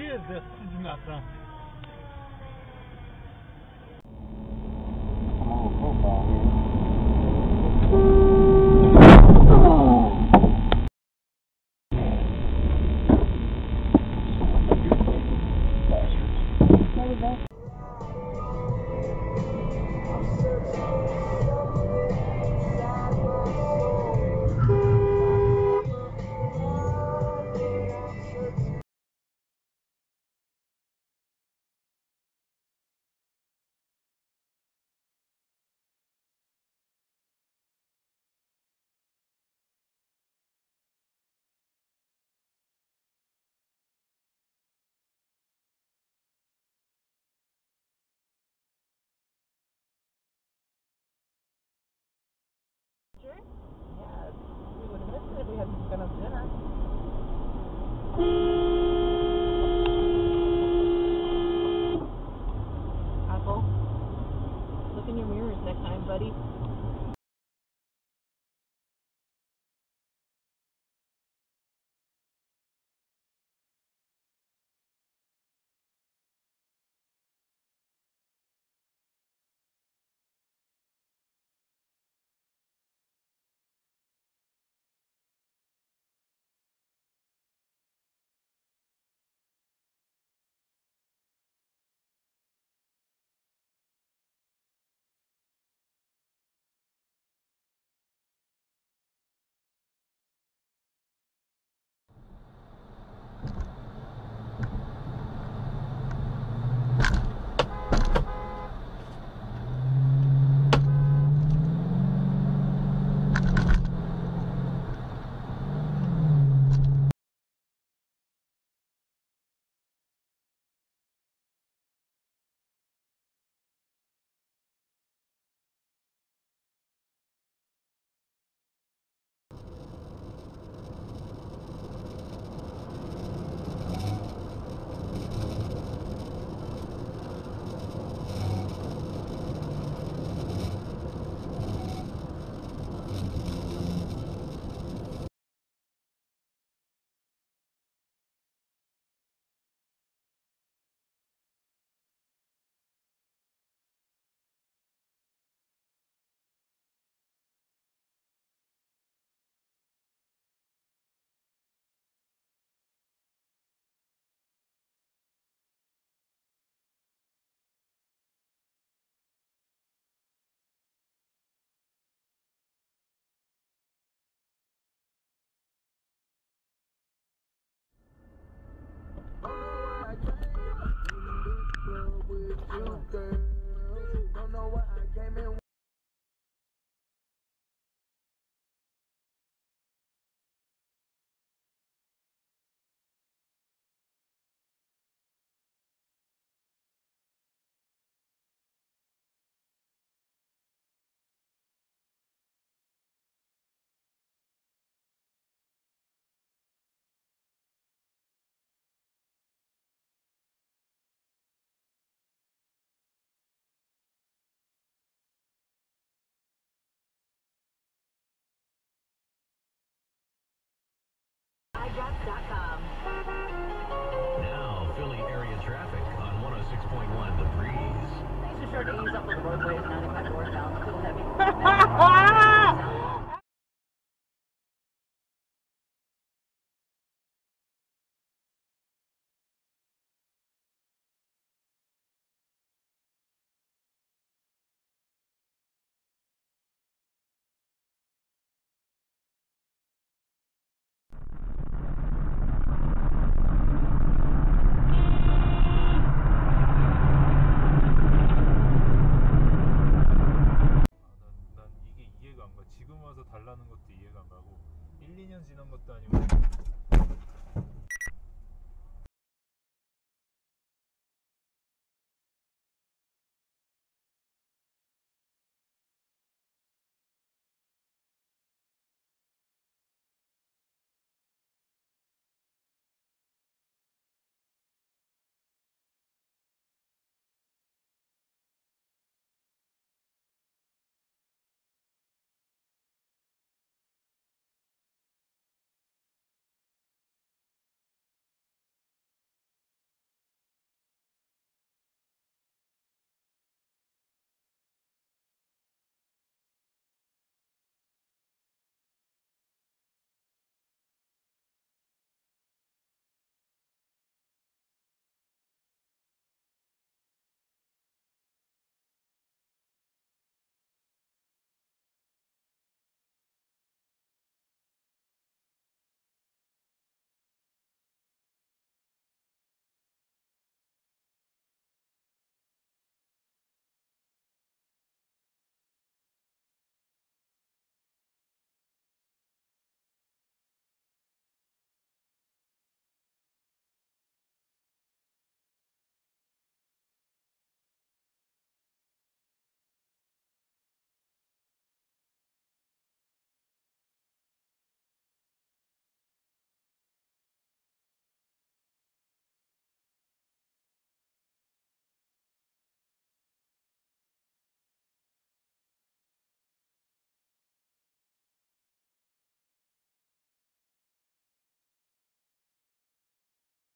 que portuguesa de Natan. Thank Time, buddy. 지난 것도 아니고